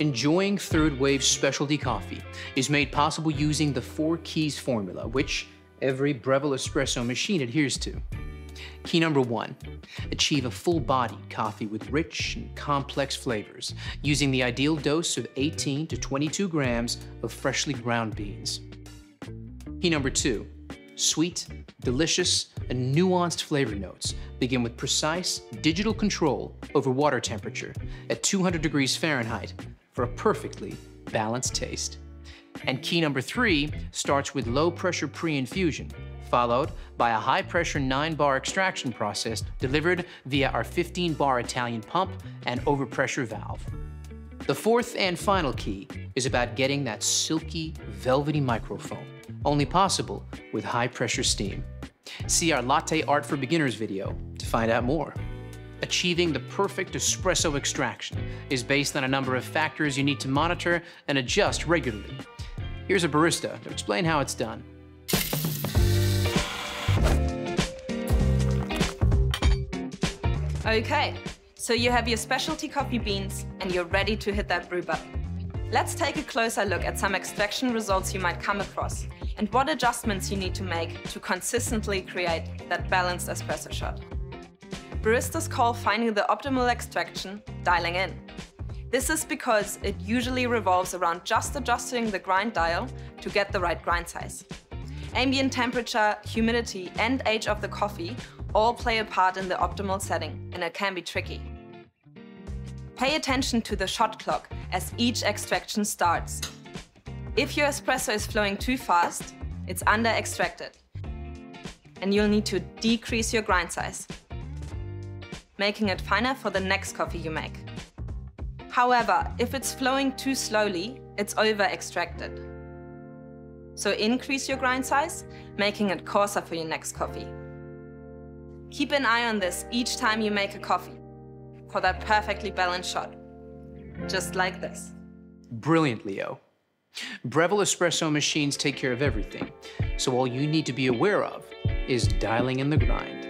Enjoying Third Wave specialty coffee is made possible using the four keys formula, which every Breville espresso machine adheres to. Key number one, achieve a full-bodied coffee with rich and complex flavors using the ideal dose of 18 to 22 grams of freshly ground beans. Key number two, sweet, delicious, and nuanced flavor notes begin with precise digital control over water temperature at 200 degrees Fahrenheit for a perfectly balanced taste. And key number three starts with low pressure pre-infusion, followed by a high pressure 9 bar extraction process delivered via our 15 bar Italian pump and overpressure valve. The fourth and final key is about getting that silky, velvety microfoam, only possible with high pressure steam. See our Latte Art for Beginners video to find out more. Achieving the perfect espresso extraction is based on a number of factors you need to monitor and adjust regularly. Here's a barista to explain how it's done. Okay, so you have your specialty coffee beans and you're ready to hit that brew button. Let's take a closer look at some extraction results you might come across and what adjustments you need to make to consistently create that balanced espresso shot baristas call finding the optimal extraction dialing in. This is because it usually revolves around just adjusting the grind dial to get the right grind size. Ambient temperature, humidity, and age of the coffee all play a part in the optimal setting, and it can be tricky. Pay attention to the shot clock as each extraction starts. If your espresso is flowing too fast, it's under-extracted. And you'll need to decrease your grind size making it finer for the next coffee you make. However, if it's flowing too slowly, it's over-extracted. So increase your grind size, making it coarser for your next coffee. Keep an eye on this each time you make a coffee for that perfectly balanced shot. Just like this. Brilliant, Leo. Breville espresso machines take care of everything, so all you need to be aware of is dialing in the grind.